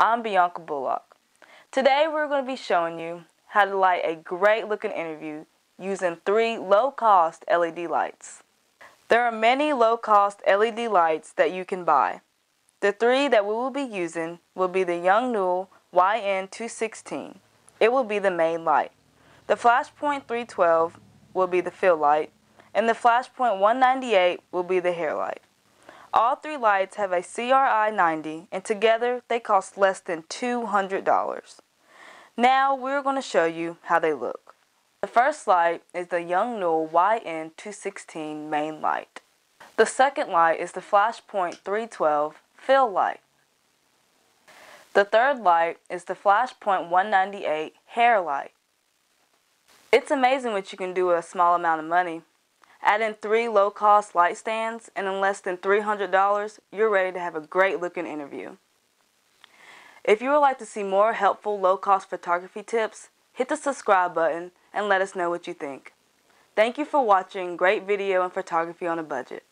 I'm Bianca Bullock. Today we're going to be showing you how to light a great looking interview using three low cost LED lights. There are many low cost LED lights that you can buy. The three that we will be using will be the Yongnuo YN216. It will be the main light. The Flashpoint 312 will be the fill light and the Flashpoint 198 will be the hair light. All three lights have a CRI 90 and together they cost less than $200. Now we're going to show you how they look. The first light is the Young Yongnuo YN216 main light. The second light is the Flashpoint 312 fill light. The third light is the Flashpoint 198 hair light. It's amazing what you can do with a small amount of money. Add in three low-cost light stands, and in less than $300, you're ready to have a great-looking interview. If you would like to see more helpful low-cost photography tips, hit the subscribe button and let us know what you think. Thank you for watching Great Video and Photography on a Budget.